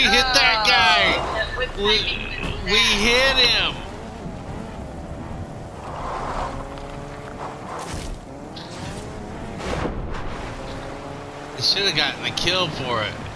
we that Oh, guy. We, we hit him. I should have gotten the kill for it.